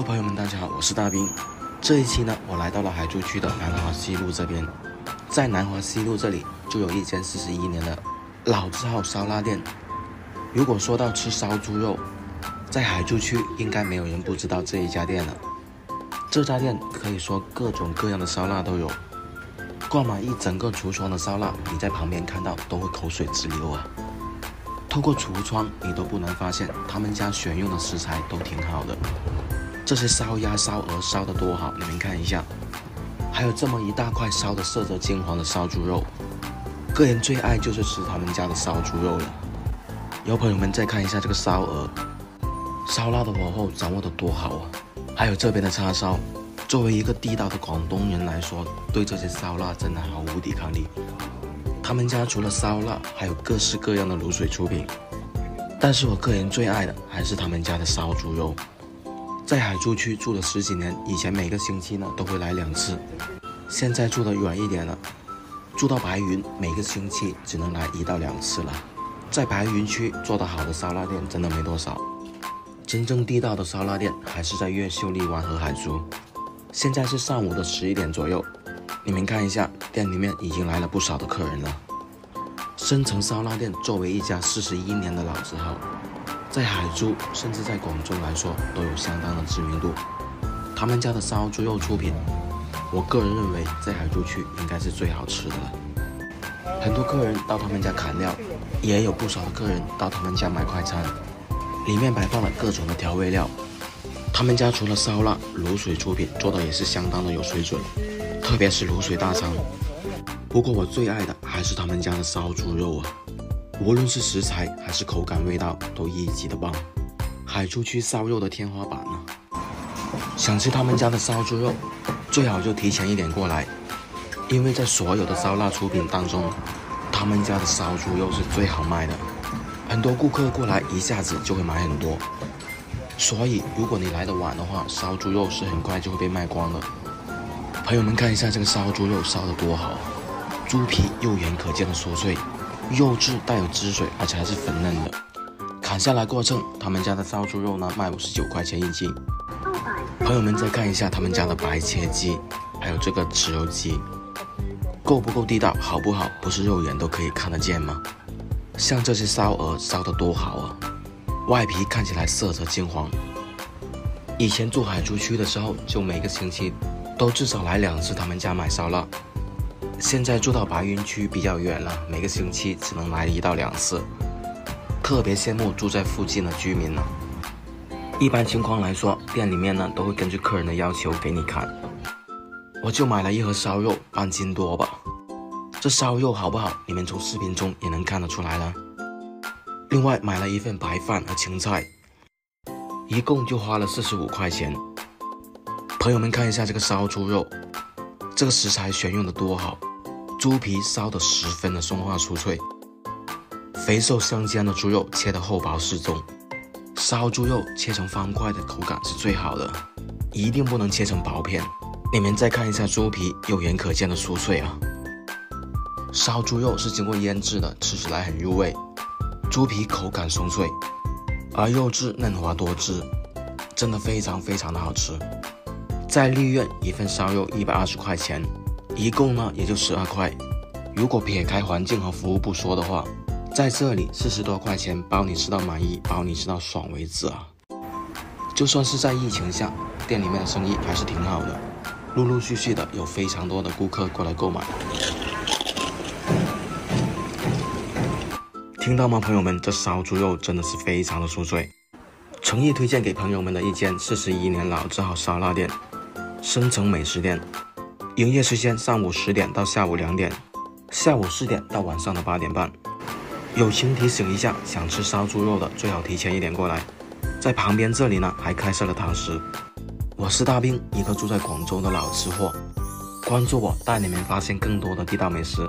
朋友们，大家好，我是大兵。这一期呢，我来到了海珠区的南华西路这边，在南华西路这里就有一间四十一年的老字号烧腊店。如果说到吃烧猪肉，在海珠区应该没有人不知道这一家店了。这家店可以说各种各样的烧腊都有，挂满一整个橱窗的烧腊，你在旁边看到都会口水直流啊。透过橱窗，你都不难发现他们家选用的食材都挺好的。这些烧鸭、烧鹅烧得多好，你们看一下，还有这么一大块烧得色泽金黄的烧猪肉，个人最爱就是吃他们家的烧猪肉了。有朋友们再看一下这个烧鹅，烧腊的火候掌握得多好啊！还有这边的叉烧，作为一个地道的广东人来说，对这些烧腊真的毫无抵抗力。他们家除了烧腊，还有各式各样的卤水出品，但是我个人最爱的还是他们家的烧猪肉。在海珠区住了十几年，以前每个星期呢都会来两次，现在住的远一点了，住到白云，每个星期只能来一到两次了。在白云区做得好的烧腊店真的没多少，真正地道的烧腊店还是在越秀荔湾和海珠。现在是上午的十一点左右，你们看一下，店里面已经来了不少的客人了。深城烧腊店作为一家四十一年的老字号。在海珠，甚至在广州来说，都有相当的知名度。他们家的烧猪肉出品，我个人认为在海珠区应该是最好吃的了。很多客人到他们家砍料，也有不少的客人到他们家买快餐，里面摆放了各种的调味料。他们家除了烧腊、卤水出品，做的也是相当的有水准，特别是卤水大餐。不过我最爱的还是他们家的烧猪肉啊。无论是食材还是口感、味道，都一级的棒。海珠区烧肉的天花板呢？想吃他们家的烧猪肉，最好就提前一点过来，因为在所有的烧腊出品当中，他们家的烧猪肉是最好卖的。很多顾客过来一下子就会买很多，所以如果你来的晚的话，烧猪肉是很快就会被卖光的。朋友们看一下这个烧猪肉烧得多好，猪皮肉眼可见的酥脆。肉质带有汁水，而且还是粉嫩的。砍下来过秤，他们家的烧猪肉呢卖五十九块钱一斤。朋友们再看一下他们家的白切鸡，还有这个豉油鸡，够不够地道，好不好？不是肉眼都可以看得见吗？像这些烧鹅烧得多好啊，外皮看起来色泽金黄。以前住海珠区的时候，就每个星期都至少来两次他们家买烧腊。现在住到白云区比较远了，每个星期只能来一到两次，特别羡慕住在附近的居民呢。一般情况来说，店里面呢都会根据客人的要求给你看。我就买了一盒烧肉，半斤多吧。这烧肉好不好？你们从视频中也能看得出来了。另外买了一份白饭和青菜，一共就花了四十五块钱。朋友们看一下这个烧猪肉，这个食材选用的多好。猪皮烧得十分的松化酥脆，肥瘦相间的猪肉切得厚薄适中，烧猪肉切成方块的口感是最好的，一定不能切成薄片。你们再看一下猪皮，肉眼可见的酥脆啊！烧猪肉是经过腌制的，吃起来很入味，猪皮口感松脆，而肉质嫩滑多汁，真的非常非常的好吃。在利苑一份烧肉一百二十块钱。一共呢也就十二块，如果撇开环境和服务不说的话，在这里四十多块钱包你吃到满意，包你吃到爽为止啊！就算是在疫情下，店里面的生意还是挺好的，陆陆续续的有非常多的顾客过来购买。听到吗，朋友们？这烧猪肉真的是非常的酥脆，诚意推荐给朋友们的一间四十一年老字号烧腊店——深城美食店。营业时间上午十点到下午两点，下午四点到晚上的八点半。友情提醒一下，想吃烧猪肉的最好提前一点过来。在旁边这里呢，还开设了堂食。我是大兵，一个住在广州的老吃货。关注我，带你们发现更多的地道美食。